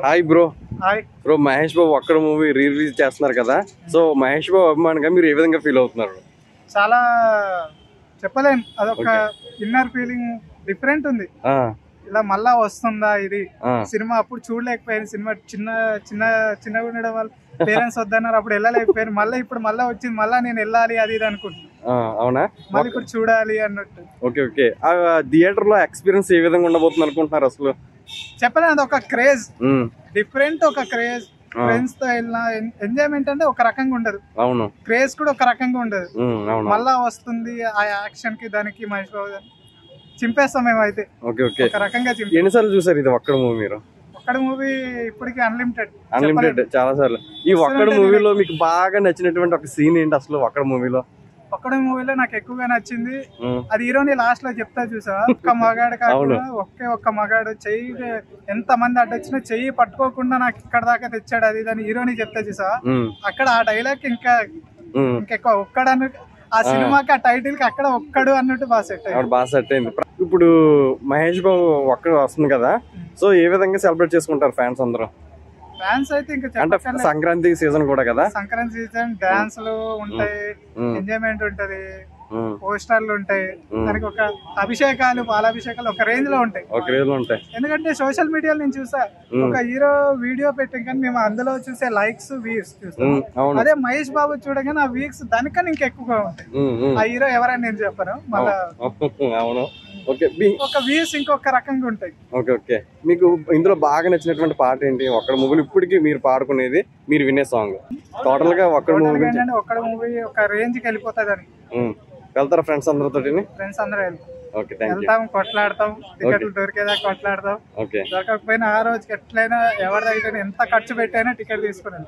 Hi bro hi bro Mahesh Babu Okkadu movie re release చేస్తున్నారు కదా. So Mahesh Babu అభిమానిగా మీరు ఏ విధంగా ఫీల్ అవుతున్నారు? చాలా చెప్పలేం అదొక ఇన్నర్ ఫీలింగ్ డిఫరెంట్ ఉంది. ఇలా మళ్ళా వస్తుందా ఇది? సినిమా అప్పుడు చూడలేకపోయాను. సినిమా చిన్న చిన్న చిన్నగా ఉండడం వల్ల పేరెంట్స్ వద్దన్నారు. అప్పుడు వెళ్ళలేకపోయాను. మళ్ళీ ఇప్పుడు మళ్ళీ వచ్చింది. మళ్ళీ నేను వెళ్ళాలి అది ఇది అనుకుంటున్నాను అవునా? మళ్ళీ ఇప్పుడు చూడాలి అన్నట్టు. ఓకే ఓకే ఆ థియేటర్లో ఎక్స్పీరియన్స్ ఏ విధంగా ఉండబోతుంది అనుకుంటున్నారు అసలు? చెప్పలేను అది ఒక క్రేజ్. డిఫరెంట్ ఒక క్రేజ్. ఫ్రెండ్స్తో వెళ్ళిన ఎంజాయ్మెంట్ అంటే ఒక రకంగా ఉండదు. అవును. క్రేజ్ కూడా ఒక రకంగా ఉండదు. మళ్ళా వస్తుంది ఆ యాక్షన్కి దానికి మహేష్ బాబు. చింపేస్తాం మేమైతే. Okay okay. ఒక రకంగా చింపే ఎన్నిసార్లు చూసారు ఇది ఒక్కడ మూవీ మీరు? ఒక్కడ మూవీ ఇప్పటికి అన్లిమిటెడ్. అన్లిమిటెడ్ చాలా సార్లు. ఈ ఒక్కడ మూవీలో మీకు బాగా నచ్చినటువంటి ఒక సీన్ ఏంటి అసలు ఒక్కడ మూవీలో? ఒక్కడ మూవీలో నాకు ఎక్కువగా నచ్చింది. అది హీరోని లాస్ట్లో చెప్తా చూసా? ఒక్క మగాడు కాకుండా ఒకే ఒక్క మగాడు. చెయ్యి ఎంత మంది అడ్డొచ్చినా చెయ్యి పట్టుకోకుండా నాకు ఇక్కడ దాకా తెచ్చాడు అది. దాని హీరోని చెప్తా చూసా? అక్కడ ఆ డైలాగ్ ఇంకా ఇంకెక్కువ ఒక్కడు ఆ సినిమాకి ఆ టైటిల్కి అక్కడ ఒక్కడు అన్నట్టు బాగా సెట్ ఆవిడ బాగా సెట్ అయింది. ఇప్పుడు మహేష్ బాబు ఒక్కడ వస్తుంది కదా. సో ఏ విధంగా సెలబ్రేట్ చేసుకుంటారు ఫ్యాన్స్ అందరూ? ఫ్యాన్స్ అయితే ఇంకా అంటే చెప్పక్కర్లేదు. సంక్రాంతి సీజన్ కూడా కదా? సంక్రాంతి సీజన్ డాన్స్లు ఉంటాయి ఎంజాయ్మెంట్ ఉంటది పోస్టర్లు ఉంటాయి. దానికి ఒక అభిషేకాలు పాలాభిషేకాలు ఒక రేంజ్లో ఉంటాయి. ఒక రేలో ఉంటాయి. ఎందుకంటే సోషల్ మీడియాలో నేను చూసా. ఒక హీరో వీడియో పెట్టాం కానీ మేము అందులో చూసే లైక్స్ వ్యూస్ చూస్తాం. అదే మహేష్ బాబు చూడగానే ఆ వీక్స్ దానికన్నా ఇంకా ఎక్కువగా ఉంటాయి. ఆ హీరో ఎవరని నేను చెప్పను. మళ్ళా ఓకే ఒక వ్యూస్ ఇంకొక రకంగా ఉంటాయి. Okay okay. మీకు ఇందులో బాగా నచ్చినటువంటి పాట ఏంటి? ఒక్కడ మూవీలు ఇప్పటికీ మీరు పాడుకునేది మీరు వినే సాంగ్. టోటల్గా ఒక్కడ మూవీ ఒక్కడ మూవీ ఒక రేంజ్కి వెళ్ళిపోతుంది అని వెళ్తారా ఫ్రెండ్స్ అందరితో ఫ్రెండ్స్ అందరూ ఓకే వెళ్తాం కొట్లాడతాం టికెట్లు దొరికేదా కొట్లాడతాం. ఓకే. దొరకకపోయినా ఆ రోజుకి ఎట్లయినా ఎవరి దగ్గర ఎంత ఖర్చు పెట్టైనా టికెట్ తీసుకుని